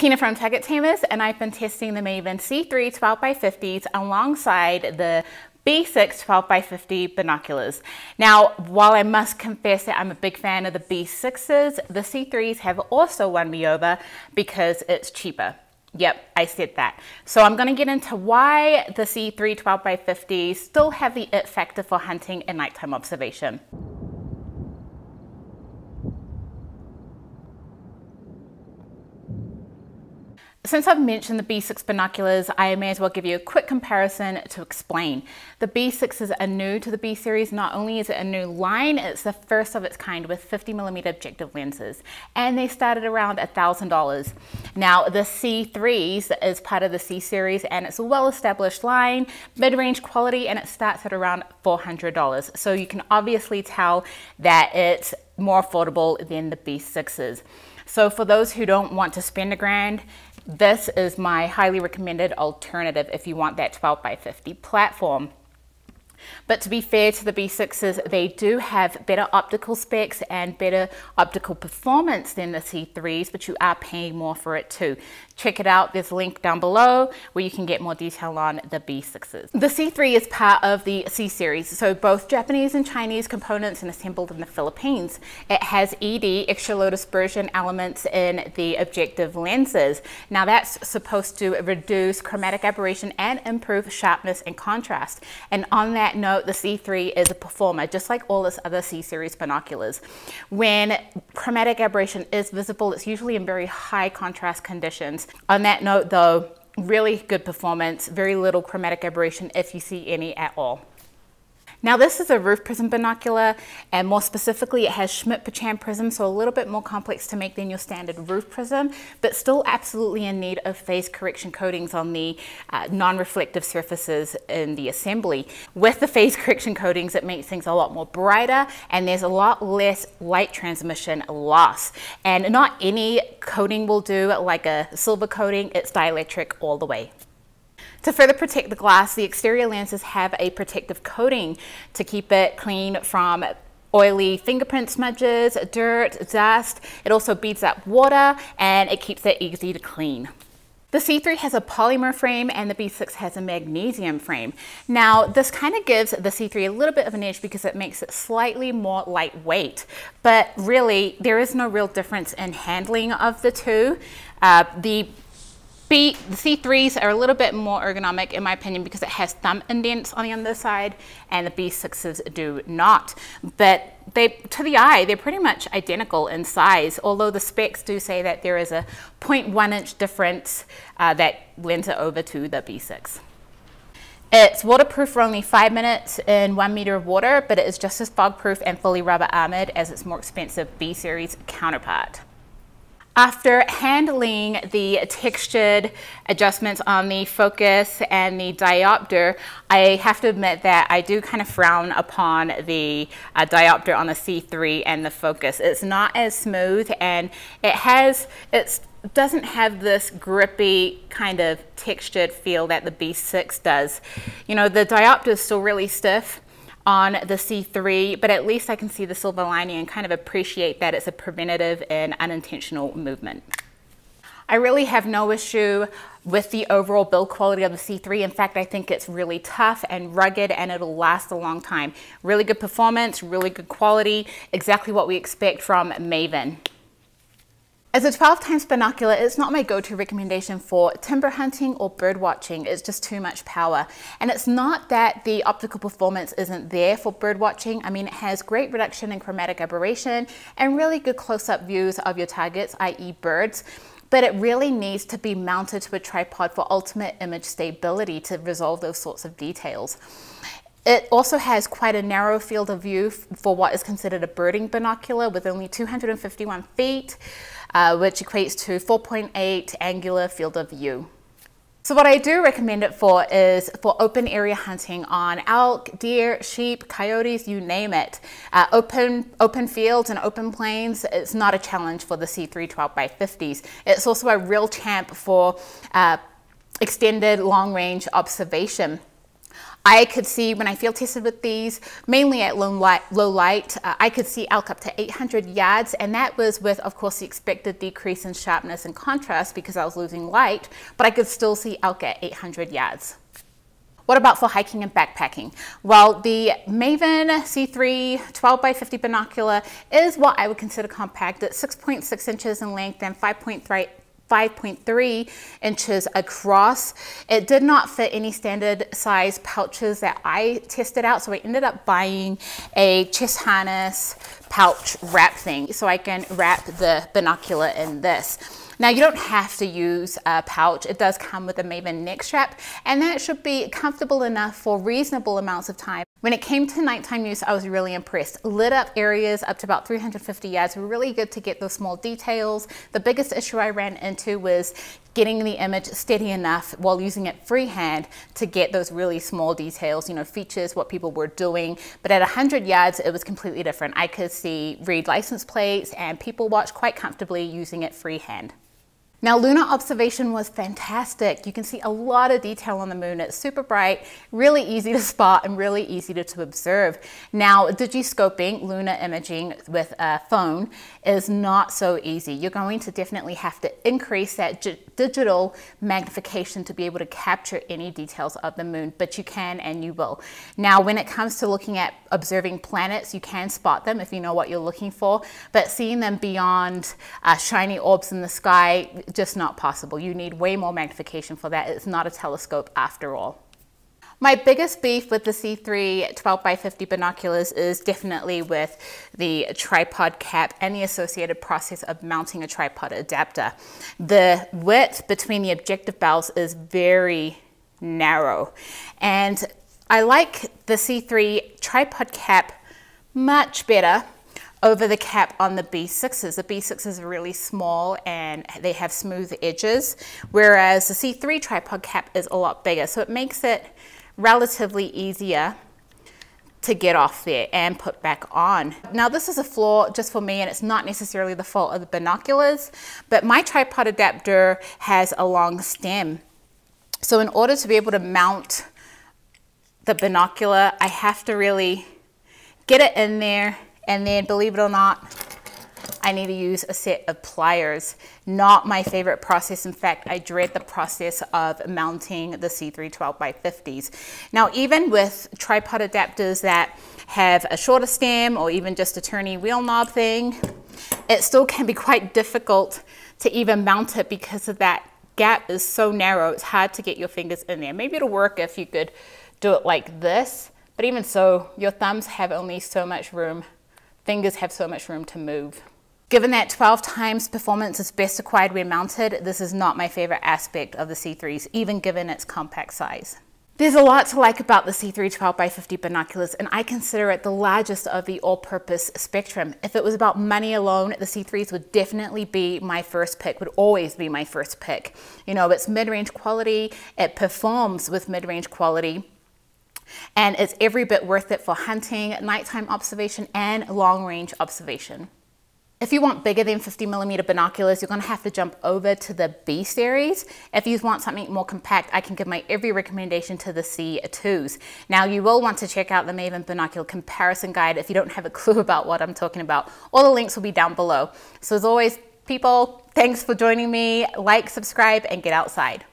Tina from Target Tamers and I've been testing the Maven C3 12x50s alongside the B6 12x50 binoculars. Now, while I must confess that I'm a big fan of the B6s, the C3s have also won me over because it's cheaper. Yep, I said that. So I'm going to get into why the C3 12x50s still have the it factor for hunting and nighttime observation. Since I've mentioned the B6 binoculars, I may as well give you a quick comparison to explain. The B6s are new to the B series. Not only is it a new line, it's the first of its kind with 50mm objective lenses. And they started around $1,000. Now the C3s is part of the C series and it's a well-established line, mid-range quality, and it starts at around $400. So you can obviously tell that it's more affordable than the B6s. So for those who don't want to spend a grand, this is my highly recommended alternative if you want that 12 by 50 platform. But to be fair to the B6s, they do have better optical specs and better optical performance than the C3s, but you are paying more for it too. Check it out, there's a link down below where you can get more detail on the B6s. The C3 is part of the C series, so both Japanese and Chinese components and assembled in the Philippines. It has ED, extra low dispersion elements in the objective lenses. Now that's supposed to reduce chromatic aberration and improve sharpness and contrast. And on that note, the C3 is a performer, just like all its other C-series binoculars. When chromatic aberration is visible, it's usually in very high contrast conditions. On that note though, really good performance, very little chromatic aberration if you see any at all. Now this is a roof prism binocular and more specifically it has Schmidt-Pechan prism so a little bit more complex to make than your standard roof prism but still absolutely in need of phase correction coatings on the uh, non-reflective surfaces in the assembly. With the phase correction coatings it makes things a lot more brighter and there's a lot less light transmission loss and not any coating will do like a silver coating it's dielectric all the way. To further protect the glass, the exterior lenses have a protective coating to keep it clean from oily fingerprint smudges, dirt, dust. It also beads up water and it keeps it easy to clean. The C3 has a polymer frame and the B6 has a magnesium frame. Now this kind of gives the C3 a little bit of an edge because it makes it slightly more lightweight, but really there is no real difference in handling of the two. Uh, the B, the C3s are a little bit more ergonomic in my opinion because it has thumb indents on the underside and the B6s do not. But they, to the eye, they're pretty much identical in size, although the specs do say that there is a 0.1 inch difference uh, that lends it over to the B6. It's waterproof for only five minutes in one meter of water, but it is just as fog proof and fully rubber armored as its more expensive B series counterpart. After handling the textured adjustments on the focus and the diopter, I have to admit that I do kind of frown upon the uh, diopter on the C3 and the focus. It's not as smooth and it has, it doesn't have this grippy kind of textured feel that the B6 does. You know, the diopter is still really stiff on the C3, but at least I can see the silver lining and kind of appreciate that it's a preventative and unintentional movement. I really have no issue with the overall build quality of the C3. In fact, I think it's really tough and rugged and it'll last a long time. Really good performance, really good quality, exactly what we expect from Maven. As a 12 times binocular, it's not my go-to recommendation for timber hunting or bird watching. It's just too much power. And it's not that the optical performance isn't there for bird watching. I mean, it has great reduction in chromatic aberration and really good close-up views of your targets, i.e. birds but it really needs to be mounted to a tripod for ultimate image stability to resolve those sorts of details. It also has quite a narrow field of view for what is considered a birding binocular with only 251 feet uh, which equates to 4.8 angular field of view. So what I do recommend it for is for open area hunting on elk, deer, sheep, coyotes, you name it. Uh, open, open fields and open plains, it's not a challenge for the C312 by 50s. It's also a real champ for uh, extended long range observation. I could see when I field tested with these, mainly at low light, low light uh, I could see elk up to 800 yards, and that was with, of course, the expected decrease in sharpness and contrast because I was losing light, but I could still see elk at 800 yards. What about for hiking and backpacking? Well, the Maven C3 12 by 50 binocular is what I would consider compact. It's 6.6 inches in length and 5.3 5.3 inches across. It did not fit any standard size pouches that I tested out, so I ended up buying a chest harness pouch wrap thing so I can wrap the binocular in this. Now you don't have to use a pouch. It does come with a Maven neck strap and that should be comfortable enough for reasonable amounts of time. When it came to nighttime use, I was really impressed. Lit up areas up to about 350 yards were really good to get those small details. The biggest issue I ran into was getting the image steady enough while using it freehand to get those really small details, you know, features, what people were doing. But at 100 yards, it was completely different. I could see, read license plates and people watch quite comfortably using it freehand. Now lunar observation was fantastic. You can see a lot of detail on the moon. It's super bright, really easy to spot and really easy to, to observe. Now digiscoping, lunar imaging with a phone is not so easy. You're going to definitely have to increase that digital magnification to be able to capture any details of the moon, but you can and you will. Now when it comes to looking at observing planets, you can spot them if you know what you're looking for, but seeing them beyond uh, shiny orbs in the sky just not possible. You need way more magnification for that. It's not a telescope after all. My biggest beef with the C3 12 by 50 binoculars is definitely with the tripod cap and the associated process of mounting a tripod adapter. The width between the objective bells is very narrow and I like the C3 tripod cap much better over the cap on the B6s. The B6s are really small and they have smooth edges, whereas the C3 tripod cap is a lot bigger. So it makes it relatively easier to get off there and put back on. Now this is a flaw just for me and it's not necessarily the fault of the binoculars, but my tripod adapter has a long stem. So in order to be able to mount the binocular, I have to really get it in there and then believe it or not, I need to use a set of pliers. Not my favorite process. In fact, I dread the process of mounting the C3 12 by 50s. Now, even with tripod adapters that have a shorter stem or even just a turny wheel knob thing, it still can be quite difficult to even mount it because of that gap is so narrow. It's hard to get your fingers in there. Maybe it'll work if you could do it like this, but even so, your thumbs have only so much room fingers have so much room to move. Given that 12 times performance is best acquired when mounted, this is not my favorite aspect of the C3s, even given its compact size. There's a lot to like about the C3 12 by 50 binoculars, and I consider it the largest of the all-purpose spectrum. If it was about money alone, the C3s would definitely be my first pick, would always be my first pick. You know, it's mid-range quality, it performs with mid-range quality, and it's every bit worth it for hunting, nighttime observation, and long range observation. If you want bigger than 50 millimeter binoculars, you're gonna have to jump over to the B series. If you want something more compact, I can give my every recommendation to the C2s. Now you will want to check out the Maven Binocular Comparison Guide if you don't have a clue about what I'm talking about. All the links will be down below. So as always, people, thanks for joining me. Like, subscribe, and get outside.